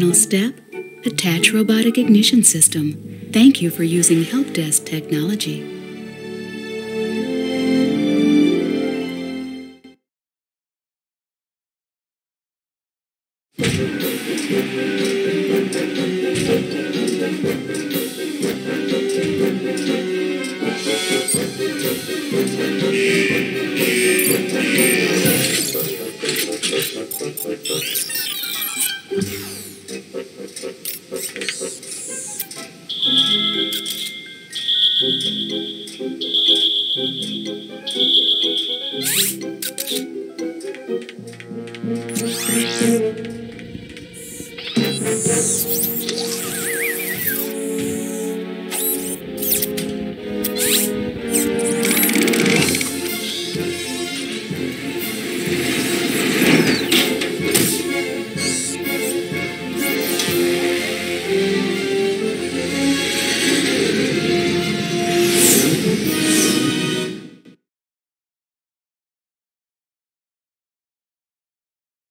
Final step attach robotic ignition system. Thank you for using Help Desk technology.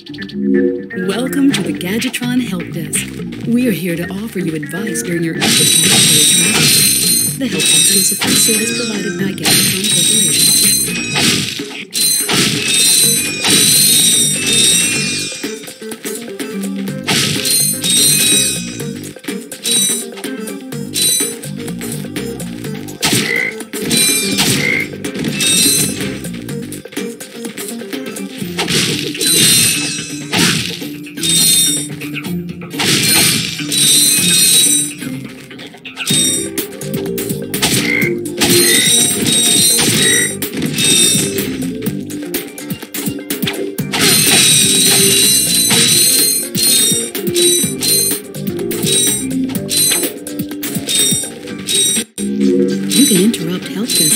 Welcome to the Gadgetron Help Desk. We are here to offer you advice during your interplanetary travel. The Help Desk is a free service provided by Gadgetron Corporation.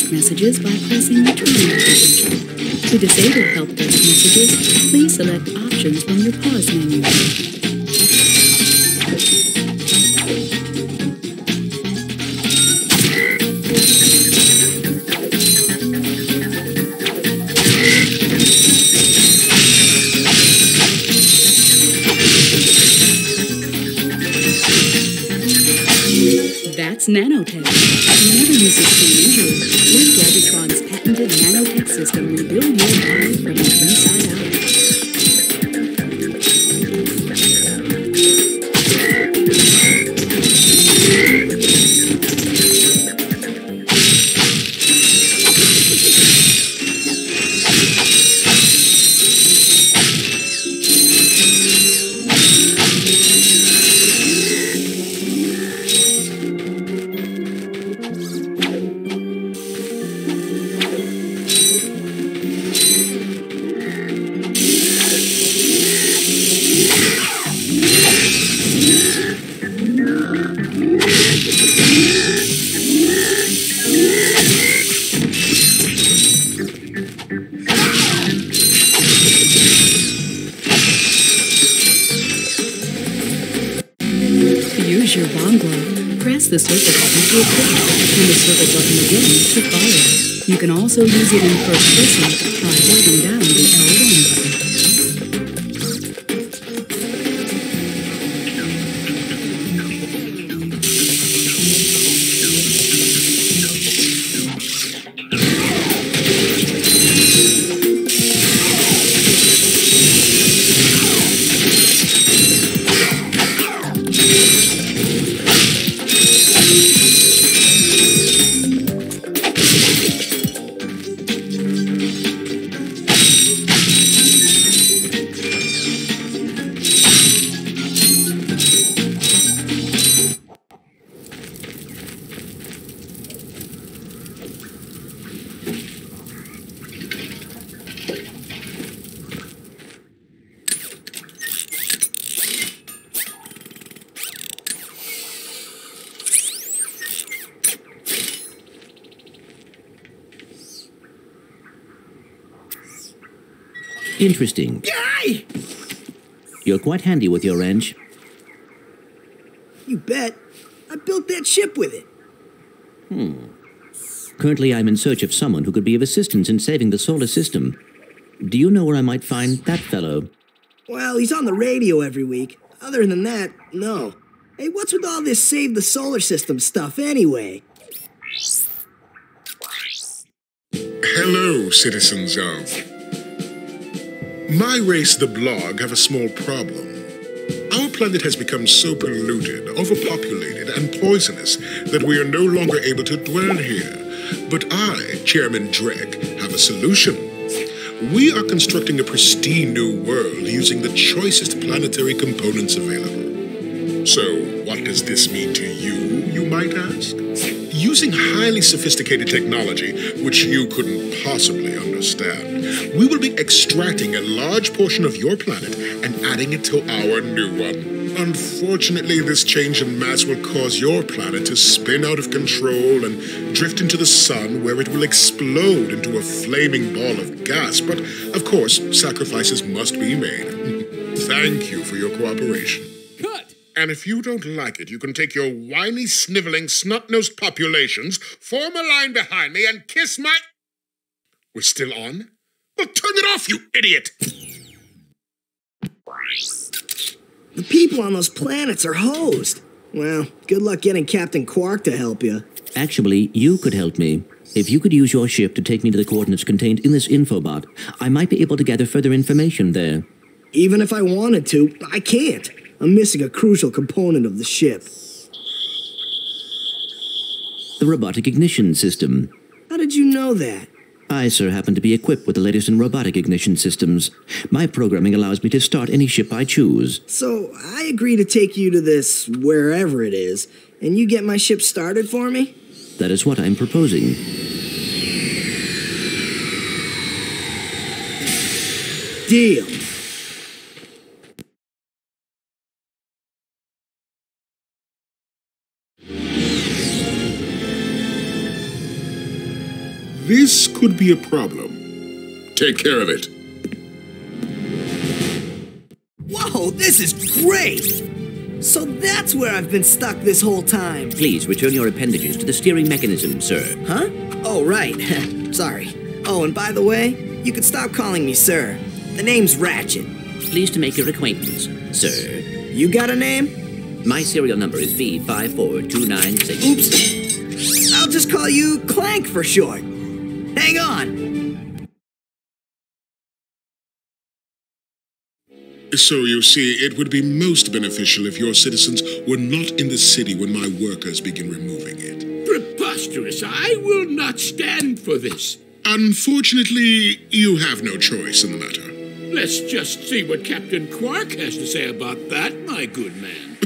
Desk messages by pressing the triangle button. To disable help desk messages, please select options from your pause menu. Button again to fire. You can also use it in first person by holding down the L1 interesting. Guy! You're quite handy with your wrench. You bet. I built that ship with it. Hmm. Currently, I'm in search of someone who could be of assistance in saving the solar system. Do you know where I might find that fellow? Well, he's on the radio every week. Other than that, no. Hey, what's with all this save the solar system stuff anyway? Hello, citizens of. My race, the Blarg, have a small problem. Our planet has become so polluted, overpopulated, and poisonous that we are no longer able to dwell here. But I, Chairman Drek, have a solution. We are constructing a pristine new world using the choicest planetary components available. So, what does this mean to you, you might ask? Using highly sophisticated technology, which you couldn't possibly understand, we will be extracting a large portion of your planet and adding it to our new one. Unfortunately, this change in mass will cause your planet to spin out of control and drift into the sun, where it will explode into a flaming ball of gas. But, of course, sacrifices must be made. Thank you for your cooperation. Cut! And if you don't like it, you can take your whiny, sniveling, snot-nosed populations, form a line behind me, and kiss my... We're still on? Well, turn it off, you idiot! The people on those planets are hosed. Well, good luck getting Captain Quark to help you. Actually, you could help me. If you could use your ship to take me to the coordinates contained in this infobot, I might be able to gather further information there. Even if I wanted to, I can't. I'm missing a crucial component of the ship. The robotic ignition system. How did you know that? I, sir, happen to be equipped with the latest in robotic ignition systems. My programming allows me to start any ship I choose. So I agree to take you to this wherever it is, and you get my ship started for me? That is what I'm proposing. Deal. This could be a problem. Take care of it. Whoa, this is great! So that's where I've been stuck this whole time. Please return your appendages to the steering mechanism, sir. Huh? Oh, right. Sorry. Oh, and by the way, you can stop calling me sir. The name's Ratchet. Pleased to make your acquaintance, sir. You got a name? My serial number is V54296. Oops. I'll just call you Clank for short. Hang on. So you see, it would be most beneficial if your citizens were not in the city when my workers begin removing it. Preposterous! I will not stand for this. Unfortunately, you have no choice in the matter. Let's just see what Captain Quark has to say about that, my good man.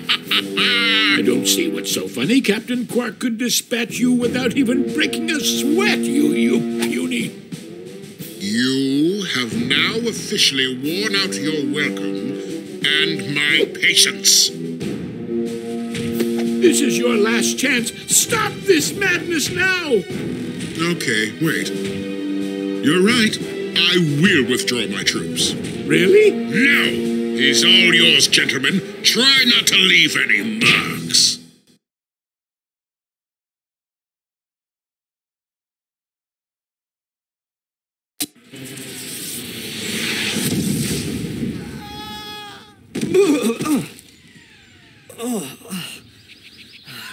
I don't see what's so funny. Captain Quark could dispatch you without even breaking a sweat, you, you puny. You have now officially worn out your welcome and my patience. This is your last chance. Stop this madness now! Okay, wait. You're right. I will withdraw my troops. Really? No! He's all yours, gentlemen. Try not to leave any marks.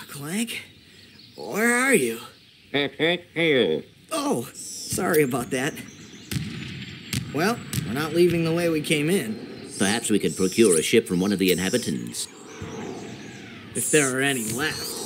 Clank? Where are you? Oh, sorry about that. Well, we're not leaving the way we came in. Perhaps we could procure a ship from one of the inhabitants. If there are any left.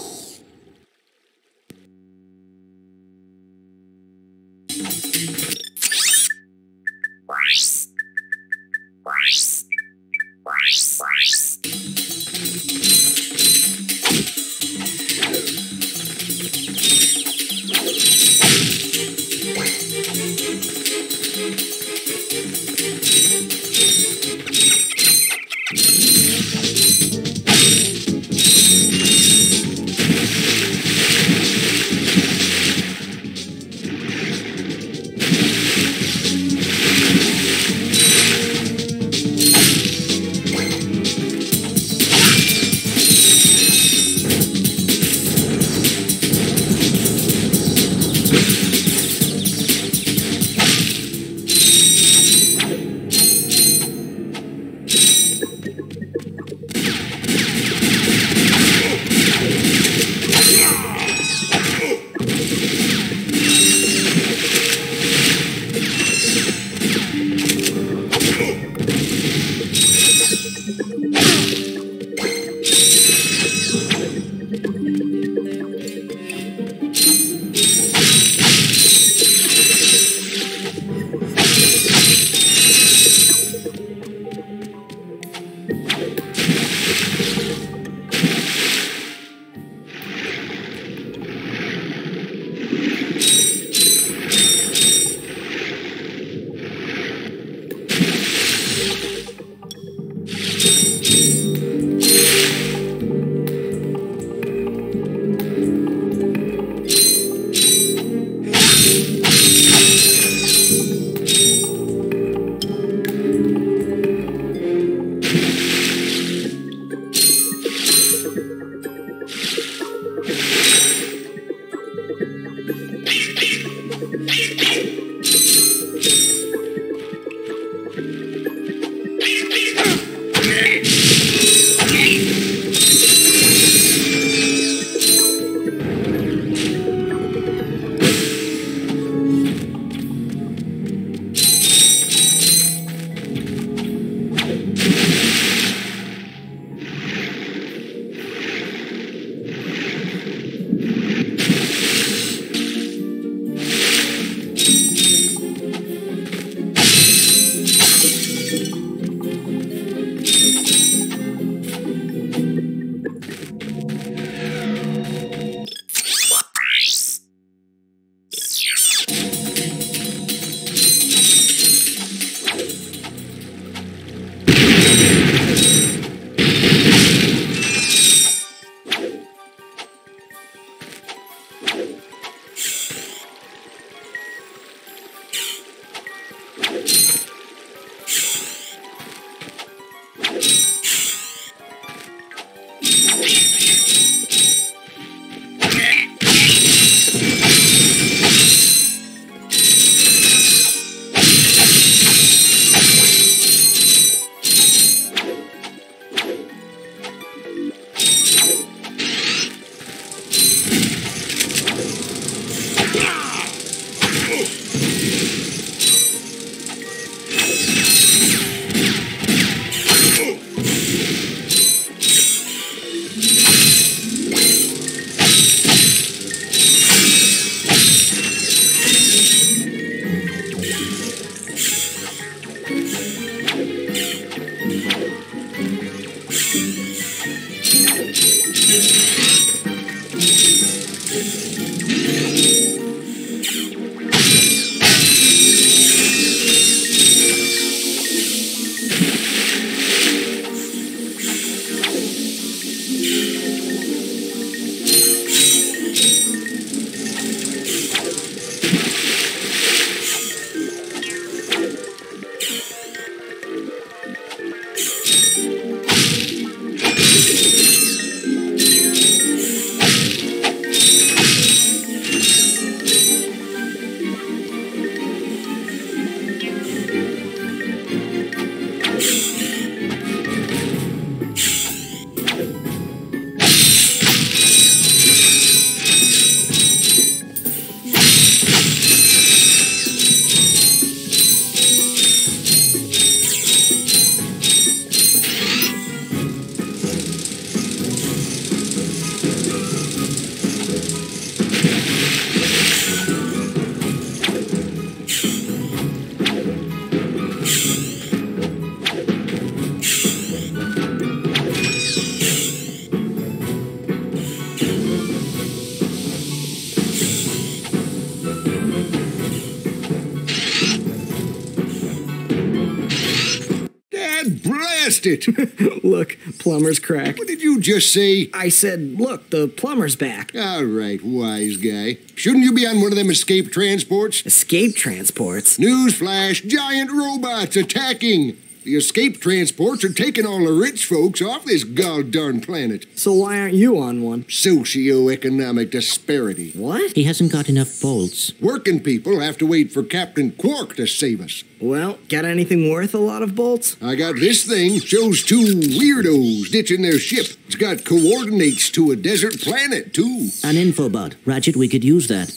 It! Look, plumber's crack. what did you just say? I said, look, the plumber's back. All right, wise guy. Shouldn't you be on one of them escape transports? Escape transports. Newsflash, giant robots attacking! The escape transports are taking all the rich folks off this gall-darn planet. So why aren't you on one? Socioeconomic disparity. What? He hasn't got enough bolts. Working people have to wait for Captain Quark to save us. Well, got anything worth a lot of bolts? I got this thing. Shows two weirdos ditching their ship. It's got coordinates to a desert planet, too. An infobot. Ratchet, we could use that.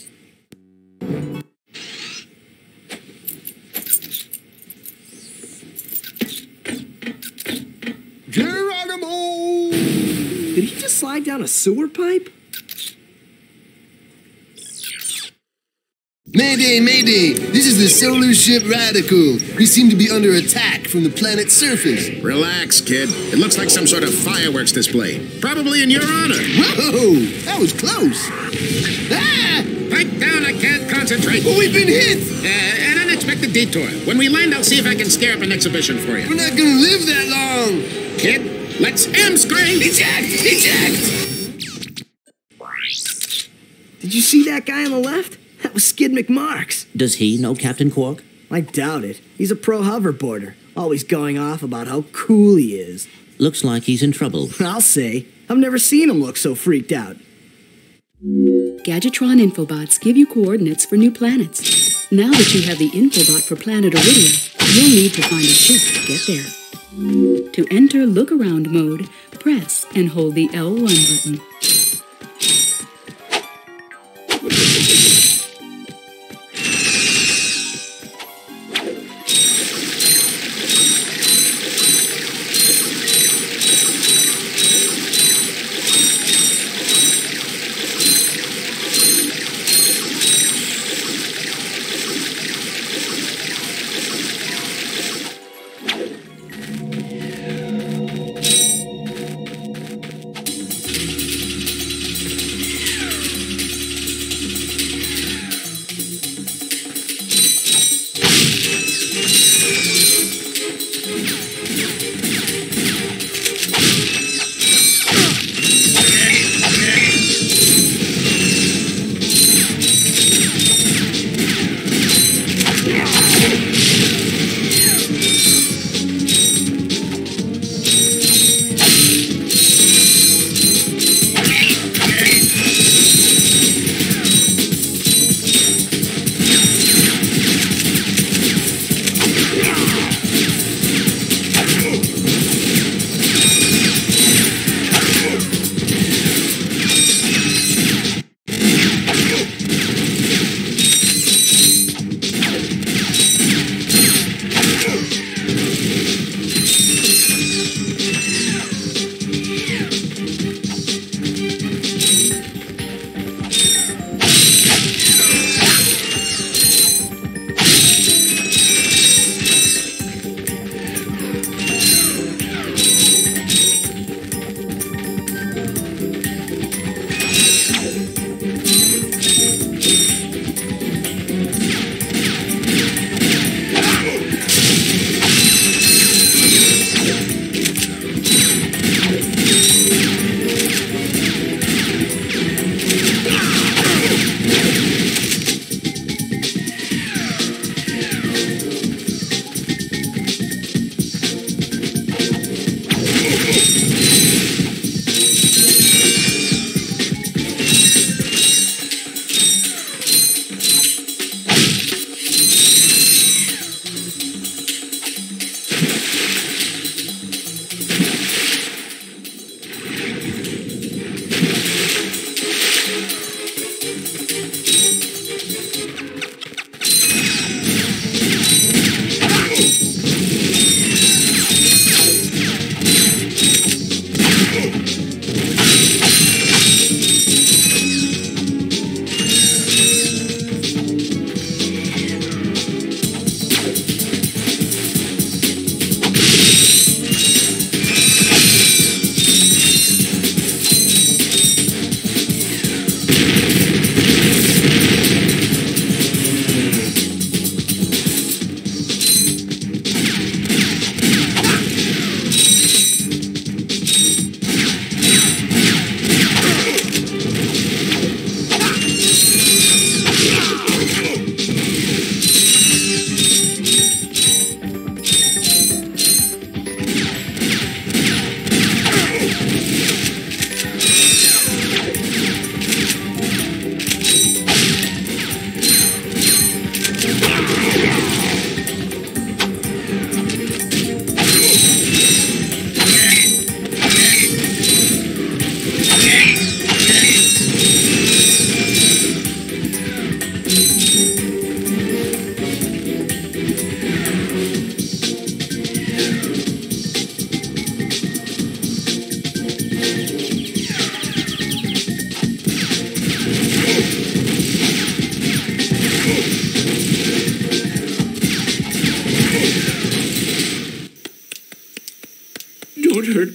Geronimo! Did he just slide down a sewer pipe? Mayday, mayday! This is the solar ship Radical. We seem to be under attack from the planet's surface. Relax, kid. It looks like some sort of fireworks display. Probably in your honor. Whoa! That was close! Ah! Pipe down, I can't concentrate. Well, we've been hit! Uh, an unexpected detour. When we land, I'll see if I can scare up an exhibition for you. We're not gonna live that long! Kid, let's M-screen! Eject! Eject! Did you see that guy on the left? That was Skidd McMarx. Does he know Captain Quark? I doubt it. He's a pro hoverboarder, always going off about how cool he is. Looks like he's in trouble. I'll say, I've never seen him look so freaked out. Gadgetron infobots give you coordinates for new planets. Now that you have the infobot for planet Aridia, you'll need to find a ship to get there. To enter look around mode, press and hold the L1 button.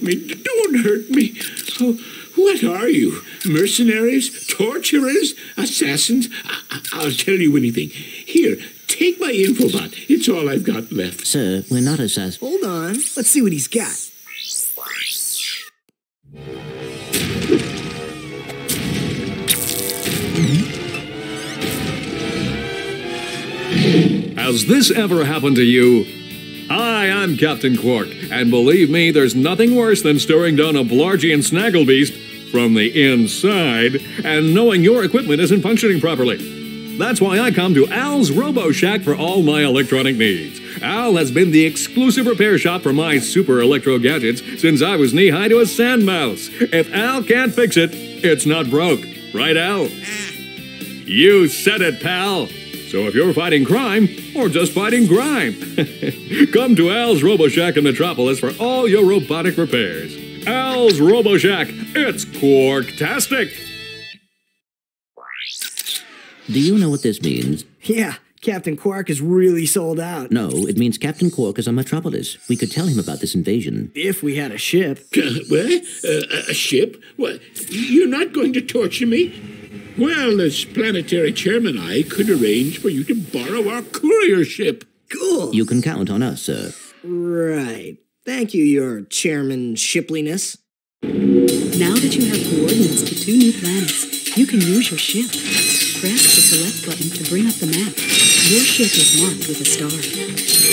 So, oh, what are you? Mercenaries? Torturers? Assassins? I- I- will tell you anything. Here, take my infobot. It's all I've got left. Sir, we're not assassins. Hold on. Let's see what he's got. Has this ever happened to you? Hi, I'm Captain Quark, and believe me, there's nothing worse than staring down a Blargian snagglebeast from the inside and knowing your equipment isn't functioning properly. That's why I come to Al's Robo Shack for all my electronic needs. Al has been the exclusive repair shop for my super electro gadgets since I was knee high to a sand mouse. If Al can't fix it, it's not broke. Right, Al? Ah. You said it, pal. So if you're fighting crime, or just fighting grime, come to Al's RoboShack in Metropolis for all your robotic repairs. Al's RoboShack, it's Quarktastic! Do you know what this means? Yeah, Captain Quark is really sold out. No, it means Captain Quark is on Metropolis. We could tell him about this invasion. If we had a ship. Uh, what? Uh, a ship? What? You're not going to torture me? Well, as planetary chairman, I could arrange for you to borrow our courier ship. Cool. You can count on us, sir. Right. Thank you, your chairman shipliness. Now that you have coordinates to two new planets, you can use your ship. Press the select button to bring up the map. Your ship is marked with a star.